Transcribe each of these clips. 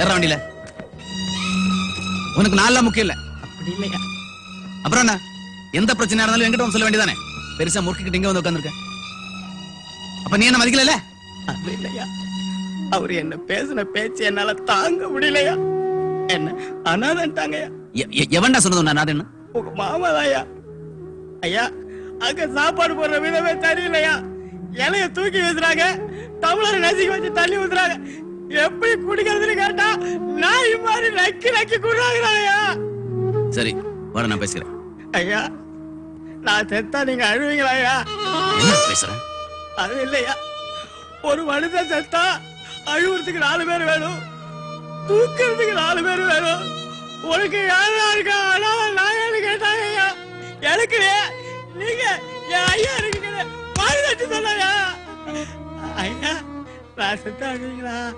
ஏற வண்டியில. உனக்கு நாளெல்லாம் முக்கியம் இல்ல. அப்படி இல்லையா? அப்புறம் என்ன? எந்த பிரச்சனையா இருந்தாலும் என்கிட்ட வந்து சொல்ல வேண்டியதானே? பெருசா முறுக்கிட்டு இங்க வந்து உட்காந்துருக்க அப்ப நீ என்ன மதிக்கல அது இல்லையா? அவர் என்ன பேசின பேச்சு என்னால தாங்க முடியலையா? என்ன அனாதன்ட்டாங்கய்யா எவன்டா சொன்னது உன்னை நாடுன்னு உங்க மாமாதாயா? ஐயா அங்க சாப்பாடு போடுற விதமே சரியில்லையா? இலைய தூக்கி வீசுறாங்க தமிழரை நசுக்கி வச்சு தண்ணி ஊத்துறாங்க. எப்படி குடிக்கிறதுன்னு கேட்டா நாய் மாதிரி நக்கி நக்கி குடுறாங்கய்யா சரி வாட நான் பேசுறேன் ஐயா நான் செத்தா நீங்க அழுவீங்களா ஐயா என்ன பேசுறேன் அது இல்லையா. ஒரு மனுஷன் செத்தா அழுவுறதுக்கு நாலு பேர் வேணும். தூக்கிறதுக்கு நாலு பேர் வேணும். உனக்கு யாரா இருக்கா? ஆனா நான் கேட்டாங்க ஐயா எனக்கு நீங்க என் ஐயா இருக்கீங்க தட்டு சொன்னாயா? ஐயா நான்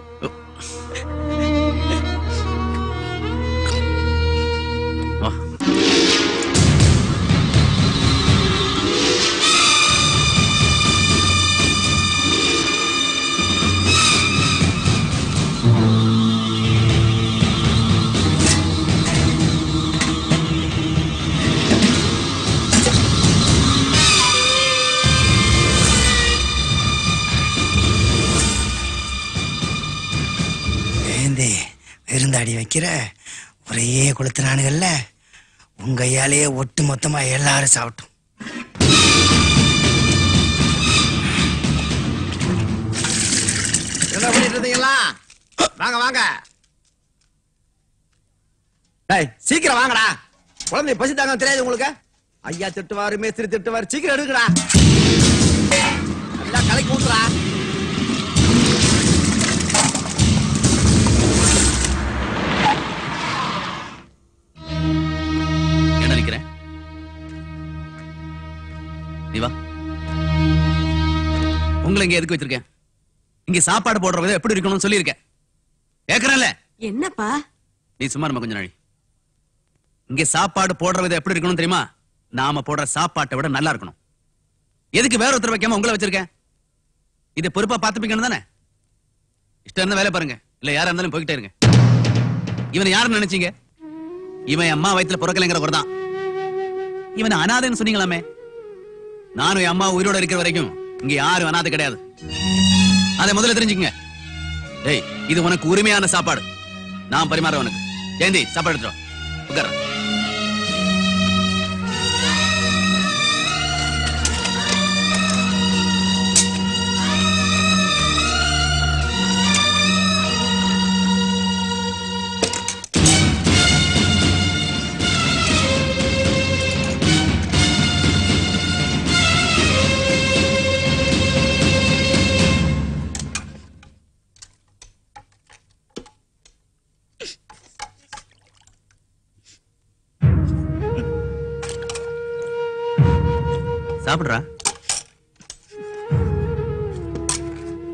விருந்தாடி ஒரே கொளுத்துனானுங்கல்ல உங்க கையாலேயே ஒட்டு மொத்தமா எல்லாரும் சாப்பிட்டோம். என்ன பண்ணிட்டு இருந்தீங்களா? வாங்க வாங்க. சீக்கிரம் வாங்கடா. குழந்தை பசி தாங்க தெரியாது உங்களுக்கு? ஐயா திட்டுவாரு மேஸ்திரி திட்டுவாரு சீக்கிரம் எடுக்கடா. எல்லாம் கலைக்கு ஊத்துறா உங்களை இங்க எதுக்கு வச்சிருக்கேன்? இங்க சாப்பாடு போடுற விதம் எப்படி இருக்கணும்னு சொல்லியிருக்கேன். கேக்குறேன்ல? என்னப்பா? நீ சும்மா நம்ம கொஞ்ச நாளி. இங்க சாப்பாடு போடுற விதம் எப்படி இருக்கணும் தெரியுமா? நாம போடுற சாப்பாட்டை விட நல்லா இருக்கணும். எதுக்கு வேற ஒருத்தர் வைக்காம உங்களை வச்சிருக்கேன்? இதை பொறுப்பா பாத்துப்பீங்கன்னு தானே? இஷ்டம் இருந்தா வேலை பாருங்க. இல்ல யாரா இருந்தாலும் போய்கிட்டே இருங்க. இவனை யாருன்னு நினைச்சீங்க? இவன் அம்மா வயித்துல பிறக்கலைங்கிற ஒரு தான். இவன் அனாதைன்னு சொன்னீங்களாமே? நானும் என் அம்மா உயிரோட இருக்கிற வரைக்கும் இங்க யாரும் அனாதை கிடையாது. அதை முதல்ல தெரிஞ்சுக்கங்க. டேய் இது உனக்கு உரிமையான சாப்பாடு. நான் பரிமாற உனக்கு. ஜெயந்தி சாப்பாடு எடுத்துரும் உட்கார. சாப்பிடுறா.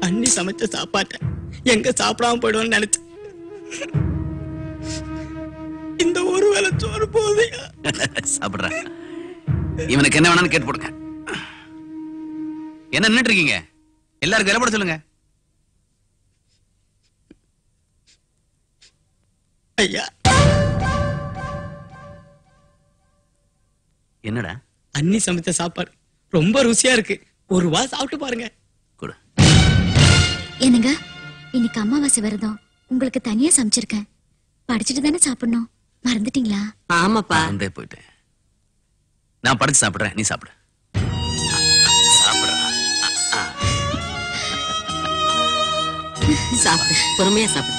அண்ணி சமைச்ச சாப்பாட்டை எங்க சாப்பிடாம போயிடுவோம்னு நினைச்சேன். இந்த ஒரு வேளை சோறு போதையா? சாப்பிடுறா. இவனுக்கு என்ன வேணாலும் கேட்டு போடுங்க. என்ன நின்னுட்டு இருக்கீங்க? எல்லாருக்கும் விலை போட சொல்லுங்க. ஐயா. என்னடா? அண்ணி சமைச்ச சாப்பாடு ரொம்ப ருசியா இருக்கு. ஒரு வா சாப்பிட்டு பாருங்க. கொடு. என்னங்க? இன்னைக்கு அமாவாசை விரதம். உங்களுக்கு தனியா சமைச்சிருக்கேன். படிச்சுட்டு தானே சாப்பிடணும். மறந்துட்டீங்களா? ஆமாப்பா. வந்தே போயிட்டேன். நான் படிச்சு சாப்பிடுறேன். நீ சாப்பிடு. சாப்பிடுறா. சாப்பிடு. பொறுமையா சாப்பிடு.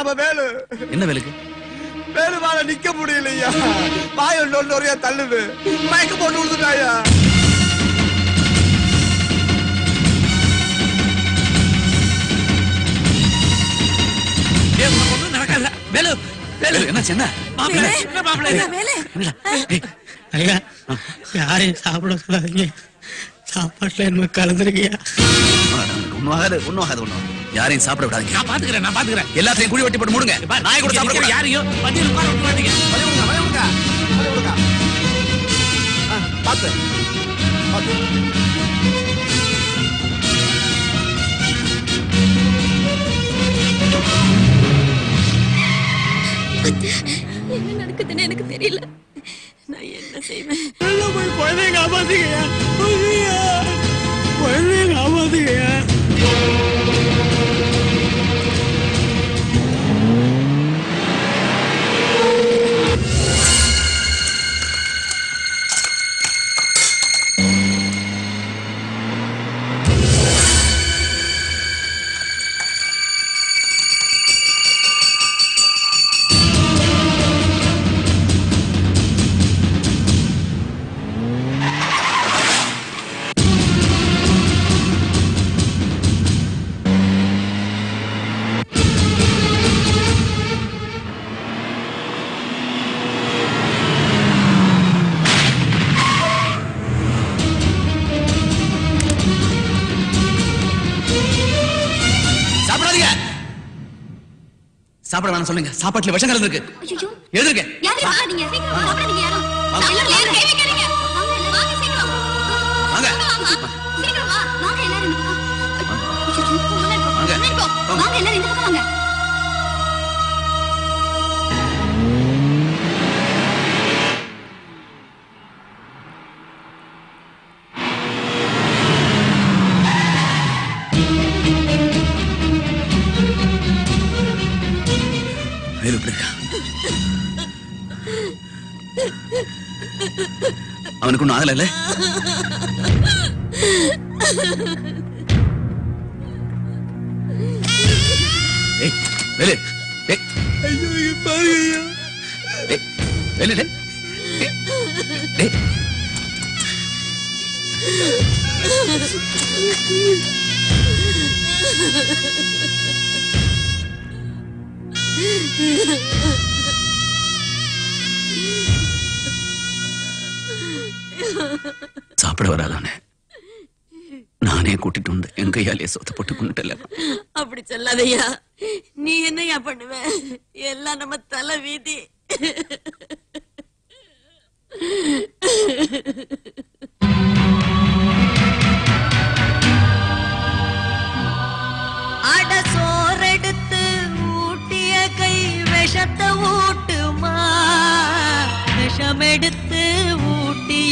நம்ம வேலு. என்ன வேலுக்கு? வேலு வாழ நிக்க முடியலையா? வாய் ஒரே தள்ளுது. மயக்க போட்டு விழுந்துட்டாயா வேலு வேலு என்ன? சின்ன மாப்பிள்ளை, என்ன மாப்பிள்ளை? என்ன வேலை? ஐயா யாரையும் சாப்பிட சொல்லாதீங்க. சாப்பாட்டுல என்ன கலந்துருக்கியா? ஒண்ணும் ஆகாது ஒண்ணும் ஆகாது ஒண்ணும் யாரையும் சாப்பிட விடாதீங்க. நான் பாத்துக்கிறேன் நான் பாத்துக்கிறேன். எல்லாத்தையும் குழி வெட்டி போட்டு மூடுங்க. நாய் கூட சாப்பிட கூடாது. யாரையும் வண்டியில் உட்கார விட்டு மாட்டீங்க. பாத்து பாத்து என்ன நடக்குதுன்னு எனக்கு தெரியல. நான் என்ன செய்வேன்? உள்ள போய் குழந்தைய காப்பாத்துங்கய்யா சாப்பிட வேணாம் சொல்லுங்க. சாப்பாட்டுல விஷம் கலந்துருக்கு. ஐயோ. இருக்கா அவனுக்கு ஒண்ணும் சாப்பிட வராதானே? நானே கூட்டிட்டு வந்து என் கையாலே சொத்து போட்டு கொண்டுட்டல அப்படி சொல்லாதய்யா. நீ என்னையா பண்ணுவ? எல்லாம் நம்ம தலை வீதி. அட சோறெடுத்து ஊட்டிய கை விஷத்தை ஊட்டுமா? விஷம்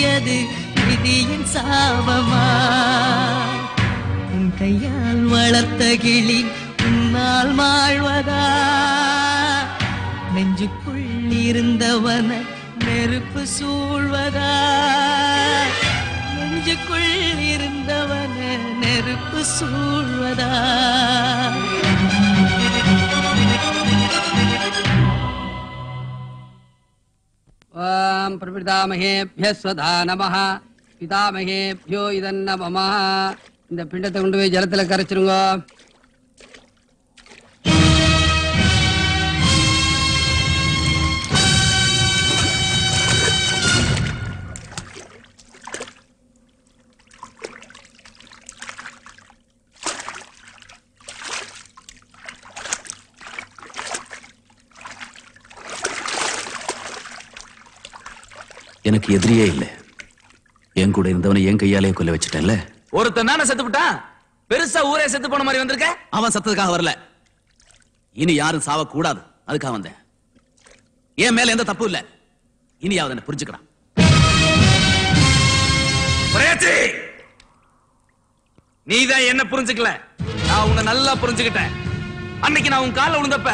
எடுத்து விதியின் சாபமா? உன் கையால் வளர்த்த கிளி உன்னால் வாழ்வதா? நெஞ்சுக்குள் இருந்தவன நெருப்பு சூழ்வதா? நெஞ்சுக்குள் இருந்தவன நெருப்பு சூழ்வதா? ஓம் பிரபிதாமகேபியஸ்வதா நம பிதாமகேபியோ இதன் நம இந்த பிண்டத்தை கொண்டு போய் ஜலத்தில் கரைச்சிருங்கோ. எனக்கு எதிரியே இல்ல. என் கூட இருந்தவனை என் கையாலே கொல்ல வச்சுட்டேன்ல. ஒருத்தன் தானே செத்து விட்டான் பெருசா ஊரே செத்து போன மாதிரி வந்திருக்க? அவன் சத்ததுக்காக வரல. இனி யாரும் சாவ கூடாது அதுக்காக வந்தேன். என் மேல எந்த தப்பு இல்ல. இனியாவது என்ன புரிஞ்சுக்கிறான் நீதான் என்ன புரிஞ்சுக்கல? நான் உன்னை நல்லா புரிஞ்சுக்கிட்டேன். அன்னைக்கு நான் உன் கால்ல விழுந்தப்ப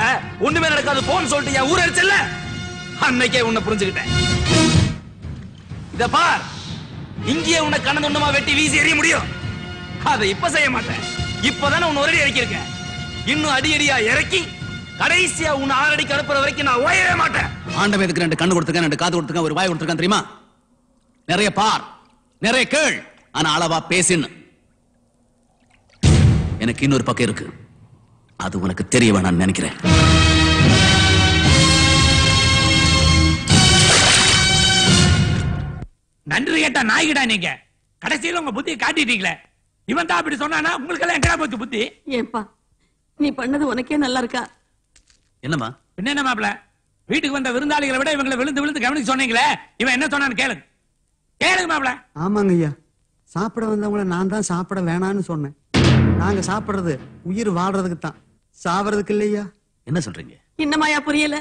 ஒண்ணுமே நடக்காது போன்னு சொல்லிட்டு என் ஊர் அடிச்சல அன்னைக்கே உன்னை புரிஞ்சுக்கிட்டேன். இத பார். இங்கேயே உன்னை கண்ண ஒண்ணுமா வெட்டி வீசி எறிய முடியும். அதை இப்ப செய்ய மாட்டேன். இப்பதானே உன் ஒரு அடி இறக்கியிருக்கேன் இன்னும் அடி அடியா இறக்கி கடைசியா உன் ஆறடி அனுப்புற வரைக்கும் நான் ஓயவே மாட்டேன். ஆண்டவன் இதுக்கு ரெண்டு கண்ணு கொடுத்துருக்கேன் ரெண்டு காது கொடுத்துருக்கேன் ஒரு வாய் கொடுத்துருக்கேன் தெரியுமா? நிறைய பார் நிறைய கேள். ஆனா அளவா பேசின்னு. எனக்கு இன்னொரு பக்கம் இருக்கு. அது உனக்கு தெரிய வேணாம்னு நினைக்கிறேன். நன்றி கேட்டா நாய்கிடா நீங்க. கடைசியில உங்க புத்தியை காட்டிட்டீங்களே. இவன் தான் அப்படி சொன்னானா? உங்களுக்கு எல்லாம் எங்கடா போச்சு புத்தி? ஏன்பா நீ பண்ணது உனக்கே நல்லா இருக்கா? என்னம்மா? பின்ன என்ன மாப்பிள? வீட்டுக்கு வந்த விருந்தாளிகளை விட இவங்களை விழுந்து விழுந்து கவனிச்சு சொன்னீங்களே? இவன் என்ன சொன்னான்னு கேளுங்க கேளுங்க மாப்பிள. ஆமாங்க ஐயா. சாப்பிட வந்தவங்கள நான் தான் சாப்பிட வேணாம்னு சொன்னேன். நாங்க சாப்பிடுறது உயிர் வாழ்றதுக்கு தான். சாவறதுக்கு இல்லையா என்ன சொல்றீங்க? இன்னமாயா புரியல.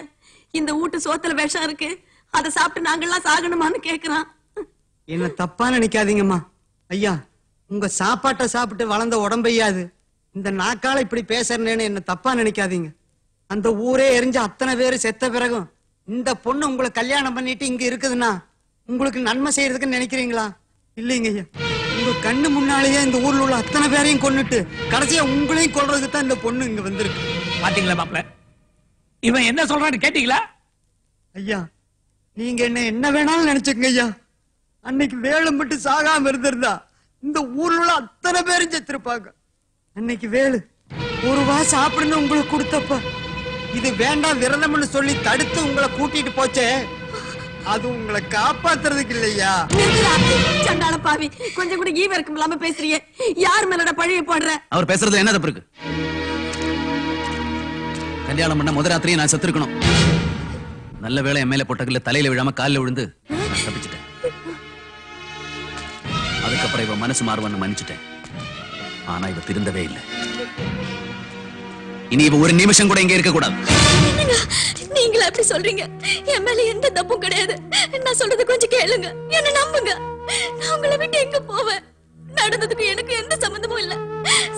இந்த வீட்டு சோத்துல விஷம் இருக்கு. அதை சாப்பிட்டு நாங்கெல்லாம் சாகணுமான்னு கேக்குறான். என்ன தப்பா நினைக்காதீங்கம்மா. ஐயா உங்க சாப்பாட்டை சாப்பிட்டு வளர்ந்த உடம்பையாது இந்த நாக்கால இப்படி பேசுறேன்னு என்ன தப்பா நினைக்காதீங்க. அந்த ஊரே எரிஞ்ச அத்தனை பேரு செத்த பிறகும் இந்த பொண்ணு உங்களை கல்யாணம் பண்ணிட்டு இங்க இருக்குதுன்னா உங்களுக்கு நன்மை செய்யறதுக்கு நினைக்கிறீங்களா? இல்லைங்க ஐயா. உங்க கண்ணு முன்னாலேயே இந்த ஊர்ல உள்ள அத்தனை பேரையும் கொன்னுட்டு கடைசியா உங்களையும் கொல்றதுக்கு தான் இந்த பொண்ணு இங்க வந்திருக்கு. பாத்தீங்களா மாப்பிள? இவன் என்ன சொல்றான்னு கேட்டீங்களா? ஐயா நீங்க என்ன என்ன வேணாலும் நினைச்சுக்கங்க ஐயா. அன்னைக்கு வேலு மட்டும் சாகாம இருந்திருந்தா இந்த ஊர்ல உள்ள அத்தனை பேரும் செத்திருப்பாங்க. அன்னைக்கு வேலு ஒரு வா சாப்பிடுன்னு உங்களுக்கு கொடுத்தப்ப இது வேண்டாம் விரதம்னு சொல்லி தடுத்து உங்களை கூட்டிட்டு போச்சே. அது உங்களை காப்பாத்துறதுக்கு இல்லையா. சண்டாள பாவி கொஞ்சம் கூட ஈவ இருக்கும் இல்லாம பேசுறியே யார் மேலடா பழிய போடுற? அவர் பேசுறது என்ன தப்பு இருக்கு? கல்யாணம் பண்ண முத ராத்திரியே நான் செத்துருக்கணும். நல்ல வேளை என் மேல தலையில விழாம கால்ல விழுந்து அதுக்கப்புறம் இவ மனசு மாறுவான்னு மன்னிச்சுட்டேன். ஆனா இவ திருந்தவே இல்லை. இனி இவ ஒரு நிமிஷம் கூட இங்க இருக்க கூடாது நீங்களா அப்படி சொல்றீங்க? என் மேல எந்த தப்பும் கிடையாது. நான் சொல்றது கொஞ்சம் கேளுங்க. என்ன நம்புங்க. நான் உங்களை விட்டு எங்க போவேன்? நடந்ததுக்கு எனக்கு எந்த சம்பந்தமும் இல்ல.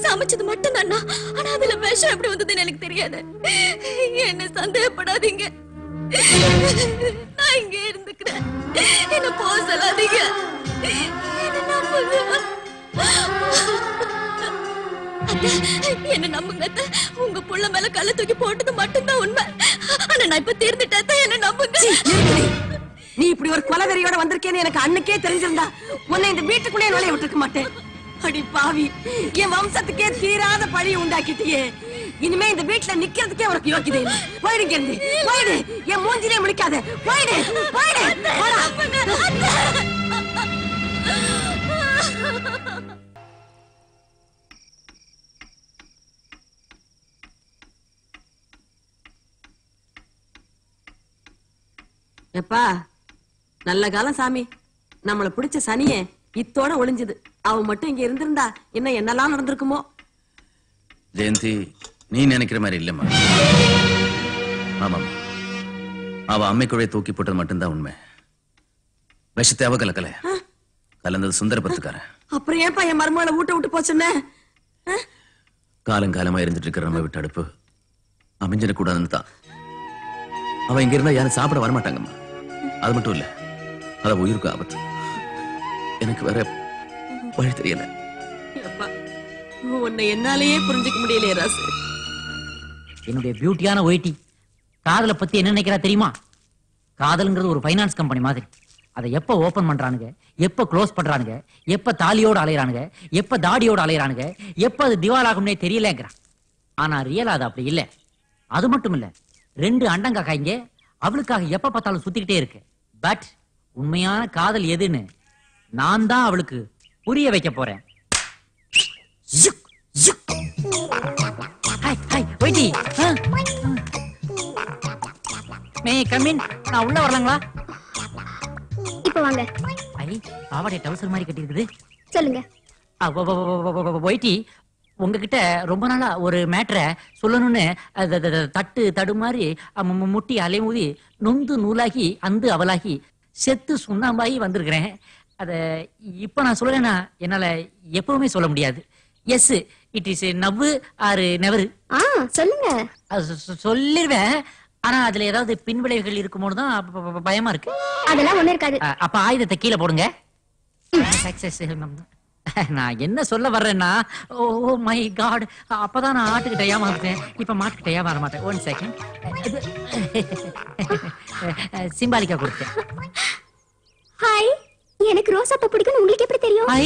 சமைச்சது மட்டும் தானா? ஆனா அதுல விஷம் எப்படி வந்ததுன்னு எனக்கு தெரியாது. என்ன சந்தேகப்படாதீங்க. நான் இங்கே இருந்துக்கிறேன். என்ன போக சொல்லாதீங்க என்ன நம்புங்க உங்க புள்ள மேல கல்ல தூக்கி போட்டது மட்டும்தான் உண்மை. ஆனா நான் இப்ப தீர்ந்துட்டேன் என்ன நம்புங்க? நீ இப்படி ஒரு கொலவெறியோட வந்திருக்கேன்னு எனக்கு அன்னைக்கே தெரிஞ்சிருந்தா உன்னை இந்த வீட்டுக்குள்ளே நுழைய விட்டுருக்க மாட்டேன். அடி பாவி என் வம்சத்துக்கே தீராத பழி உண்டாக்கிட்டியே. இனிமே இந்த வீட்டுல நிக்கிறதுக்கே உனக்கு யோக்கியதை இல்லை. போயிடு இருந்து போயிடு. என் மூஞ்சிலே முடிக்காத போயிடு. போயிடு. எப்பா நல்ல காலம் சாமி. நம்மள பிடிச்ச சனியே இத்தோட ஒளிஞ்சது. அவன் மட்டும் இங்க இருந்திருந்தா என்ன என்னெல்லாம் நடந்திருக்குமோ? ஜெயந்தி நீ நினைக்கிற மாதிரி இல்லம்மா. ஆமாம் அவ அம்மைக்குழைய தூக்கி போட்டது மட்டும்தான் உண்மை. விஷத்தை அவ கலக்கல கலந்தது சுந்தர பத்துக்காரன் அப்புறம் ஏன்பா என் மருமகளை ஊட்ட விட்டு போச்சுன்னு? காலங்காலமா இருந்துட்டு இருக்கிற நம்ம விட்டு அடுப்பு அமைஞ்சிடக்கூடாதுன்னு தான். அவ இங்க இருந்தா யாரும் சாப்பிட வரமாட்டாங்கம்மா. அது மட்டும் இல்ல அத உயிருக்கு ஆபத்து. எனக்கு வேற வழி தெரியல. உன்னை என்னாலேயே புரிஞ்சுக்க முடியலையே ராசு. என்னுடைய பியூட்டியான ஒயிட்டி காதலை பத்தி என்ன நினைக்கிறா தெரியுமா? காதல்ங்கிறது ஒரு ஃபைனான்ஸ் கம்பெனி மாதிரி. அதை எப்ப ஓபன் பண்றானுங்க? எப்ப க்ளோஸ் பண்றானுங்க? எப்ப தாலியோட அலையறானுங்க? எப்ப தாடியோட அலையறானுங்க? எப்ப அது திவால் ஆகும்னே தெரியலங்கிறான். ஆனா ரியல் அது அப்படி இல்ல. அது மட்டும் இல்ல ரெண்டு அண்டங்காக்காய்ங்க அவளுக்காக எப்ப பார்த்தாலும் சுத்திக்கிட்டே இருக்கு. பட் உண்மையான காதல் எதுன்னு நான் தான் அவளுக்கு புரிய வைக்க போறேன். ஒயிட்டி மே கமின் நான் உள்ள வரலாங்களா? இப்ப வாங்க. ஐ பாவாடை டவுசர் மாதிரி கட்டி இருக்குது சொல்லுங்க ஒயிட்டி உங்ககிட்ட ரொம்ப நாளா ஒரு மேட்ரை சொல்லணும்னு தட்டு தடு மாதிரி அ, மு- மு- முட்டி அலைமூதி நொந்து நூலாகி அந்து அவலாகி செத்து சுண்ணாம்பாகி வந்திருக்கிறேன். அத இப்ப நான் சொல்லலைன்னா என்னால எப்பவுமே சொல்ல முடியாது. எஸ் இட் இஸ் நவ்வு ஆறு நெவரு. ஆ சொல்லுங்க. சொல்லிருவேன் ஆனா அதுல ஏதாவது பின்விளைவுகள் இருக்குமோன்னு தான் பயமா இருக்கு. அதெல்லாம் ஒண்ணு இருக்காது. அப்ப ஆயுதத்தை கீழே போடுங்க. நான் என்ன சொல்ல வர்றேன்னா ஓ மை காட் அப்பதான் நான் ஆட்டுக்கிட்ட ஏமாறுறேன் இப்ப மாட்டுக்கிட்ட ஏமாற மாட்டேன். ஒன் செகண்ட் சிம்பாலிக்கா கொடுத்தேன். ஹாய் எனக்கு ரோசா பூ பிடிக்கும் உங்களுக்கு எப்படி தெரியும்? ஐ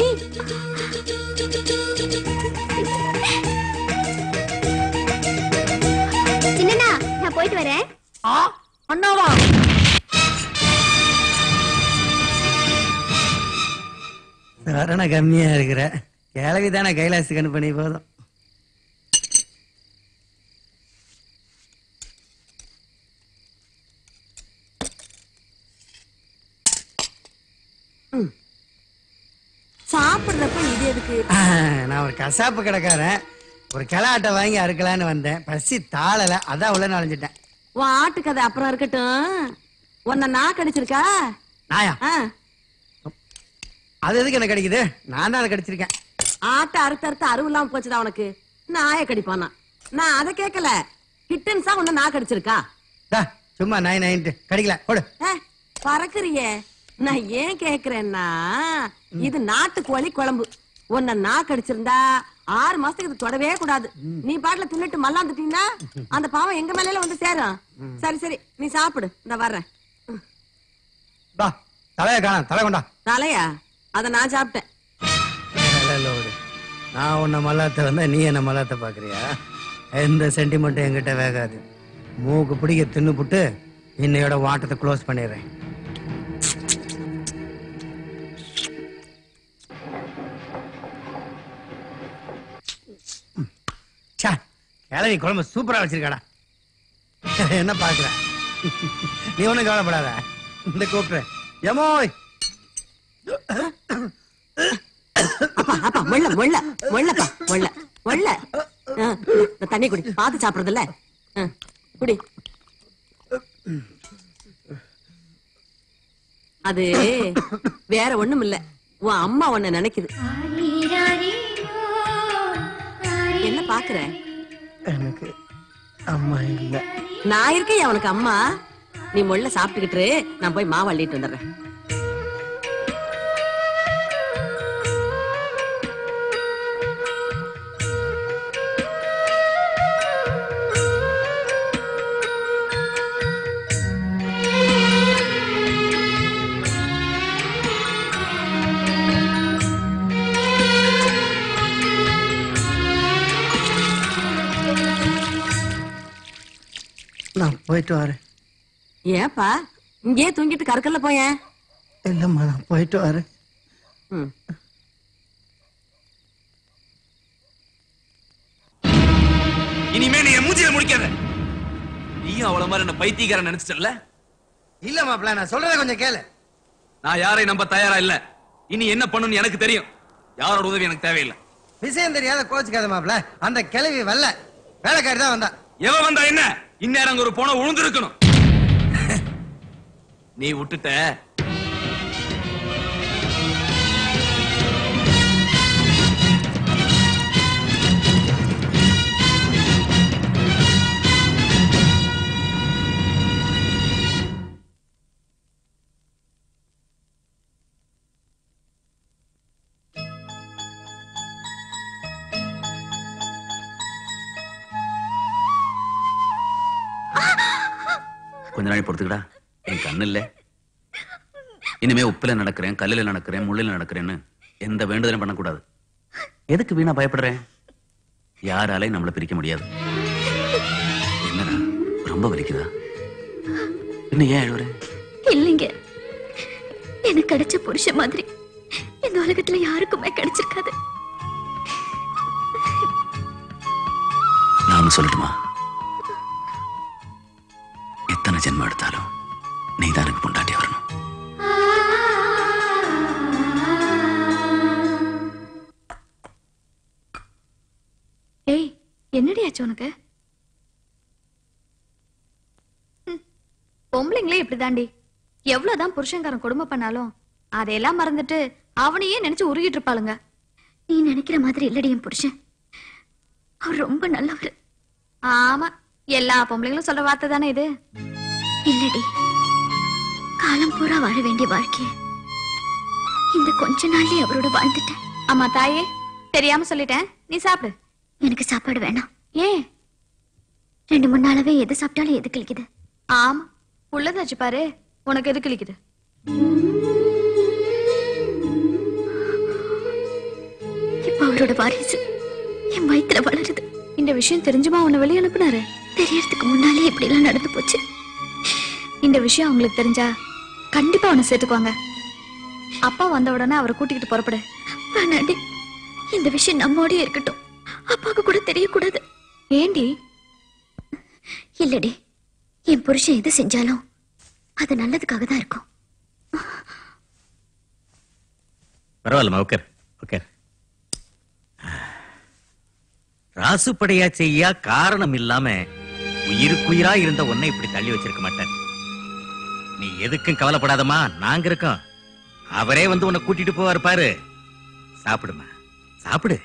போயிட்டு வரேன் ஆ அண்ணாவா? சரண கம்மியா இருக்கிற. கிளவி தானே கைலாசத்துக்கு அனுப்பி போதும். சாப்பிடுறப்ப இது எதுக்கு? நான் ஒரு கசாப்பு கடைக்காரன். ஒரு கிளாட்டை வாங்கி அறுக்கலான்னு வந்தேன். பசி தாளல அதான் உள்ள நுழைஞ்சிட்டேன். உன் ஆட்டு கதை அப்புறம் இருக்கட்டும். உன்னை நான் கடிச்சிருக்கா நாயா? அது எதுக்கு எனக்கு கிடைக்குது நான் தான் அதை கடிச்சிருக்கேன் ஆட்டை அறுத்து அறுத்து அருவு இல்லாம போச்சுடா உனக்கு. நாய கடிப்பானா? நான் அதை கேட்கல. கிட்டன்ஸா உன்னை நான் கடிச்சிருக்கா டா, சும்மா நைன் நைன்ட்டு கடிக்கல போடு. பறக்குறியே. நான் ஏன் கேக்குறேன்னா இது நாட்டுக்கோழி குழம்பு. உன்னை நான் கடிச்சிருந்தா ஆறு மாசத்துக்கு இது தொடவே கூடாது. நீ பாட்டுல தின்னுட்டு மல்லாந்துட்டீங்கன்னா அந்த பாவம் எங்க மேல வந்து சேரும். சரி சரி. நீ சாப்பிடு. நான் வர்றேன். தலையை காணோம். தலை கொண்டா. தலையா? அத நான் சாப்பிட்டேன். நான் உன்னை மல்லாத்த வந்தா நீ என்ன மல்லாத்த பாக்குறியா? எந்த சென்டிமெண்ட்டும் என்கிட்ட வேகாது. மூக்கு பிடிக்க தின்னு புட்டு இன்னையோட வாட்டத்தை க்ளோஸ் பண்ணிடுறேன். கிழவி குழம்பு சூப்பரா வச்சிருக்காடா. என்ன பாக்குற நீ ஒண்ணும் கவலைப்படாத. இந்த எமோய்! இந்த தண்ணி குடி பார்த்து சாப்பிடுறது இல்ல குடி. அது வேற ஒண்ணும் இல்ல உன் அம்மா உன்னை நினைக்குது. என்ன பாக்குற எனக்கு அம்மா இல்ல. நான் இருக்கேன் அவனுக்கு அம்மா. நீ முள்ள சாப்பிட்டுக்கிட்டு நான் போய் மாவு அள்ளிட்டு வந்துடுறேன். நான் போயிட்டு வரேன். ஏப்பா இங்கேயே தூங்கிட்டு கற்கல்ல போயேன் இல்லம்மா நான் போயிட்டு வரேன். ம். இனிமே நீ என் மூஞ்சில முடிக்காத. நீயும் அவள மாதிரி என்ன பைத்தியக்காரன் நினைச்சிட்டல இல்ல மாப்பிள்ள நான் சொல்றத கொஞ்சம் கேளு. நான் யாரையும் நம்ப தயாரா இல்ல. இனி என்ன பண்ணணும்னு எனக்கு தெரியும். யாரோட உதவி எனக்கு தேவையில்லை. விஷயம் தெரியாத கோச்சுக்காத மாப்பிள்ள. அந்த கிழவி வரல. வேலைக்காரி தான் வந்தா. எவ வந்தா என்ன? இந்நேரம் ஒரு போன உழுந்திருக்கணும். நீ விட்டுட்ட. பொறுத்துக்கடா என் கண்ணு இல்ல இனிமே உப்புல நடக்கிறேன் கல்லுல நடக்கிறேன் முள்ளில நடக்கிறேன்னு எந்த வேண்டுதலும் பண்ணக்கூடாது. எதுக்கு வீணா பயப்படுறேன்? யாராலையும் நம்மள பிரிக்க முடியாது. என்னடா ரொம்ப வலிக்குதா? இன்னும் ஏன் அழுவுற? இல்லைங்க. எனக்கு கிடைச்ச புருஷன் மாதிரி இந்த உலகத்துல யாருக்குமே கிடைச்சிருக்காது. நாம சொல்லட்டுமா? எத்தனை ஜென்மம் எடுத்தாலும் நீ தான் எனக்கு பொண்டாட்டி வரணும் ஏய் என்னடி ஆச்சு உனக்கு பொம்பளைங்களே இப்படிதாண்டி. எவ்வளவுதான் புருஷன்காரன் கொடுமை பண்ணாலும் அதையெல்லாம் மறந்துட்டு அவனையே நினைச்சு உருகிட்டு இருப்பாளுங்க. நீ நினைக்கிற மாதிரி இல்லடி என் புருஷன். அவர் ரொம்ப நல்லவர். ஆமா எல்லா பொம்பளைங்களும் சொல்ற வார்த்தை தானே இது? இல்லடி. காலம் பூரா வாழ வேண்டிய வாழ்க்கைய இந்த கொஞ்ச நாள்லயே அவரோட வாழ்ந்துட்டேன். ஆமா தாயே தெரியாம சொல்லிட்டேன். நீ சாப்பிடு. எனக்கு சாப்பாடு வேணாம். ஏன்? ரெண்டு மூணு நாளாவே எது சாப்பிட்டாலும் எது கிளிக்குது ஆமா உள்ளதாச்சு பாரு. உனக்கு எது கிளிக்குது இப்ப அவரோட வாரிசு என் வயித்துல வளருது. இந்த விஷயம் தெரிஞ்சுமா உன்னை வெளியே அனுப்புனாரு? தெரியறதுக்கு முன்னாலே இப்படி எல்லாம் நடந்து போச்சு. இந்த விஷயம் அவங்களுக்கு தெரிஞ்சா கண்டிப்பா அவனை சேர்த்துக்குவாங்க. அப்பா வந்த உடனே அவரை கூட்டிக்கிட்டு புறப்படு. வேணாண்டி இந்த விஷயம் நம்மோடய இருக்கட்டும். அப்பாவுக்கு கூட தெரியக்கூடாது. ஏண்டி? இல்லடி என் புருஷன் எது செஞ்சாலும் அது நல்லதுக்காக தான் இருக்கும். பரவாயில்லம்மா உட்கார் உட்கார் ராசுப்படையா செய்யா காரணம் இல்லாம உயிருக்குயிரா இருந்த உன்னை இப்படி தள்ளி வச்சிருக்க மாட்டார். நீ எதுக்கும் கவலைப்படாதம்மா நாங்க இருக்கோம். அவரே வந்து உன்னை கூட்டிட்டு போவார் பாரு. சாப்பிடுமா? சாப்பிடு.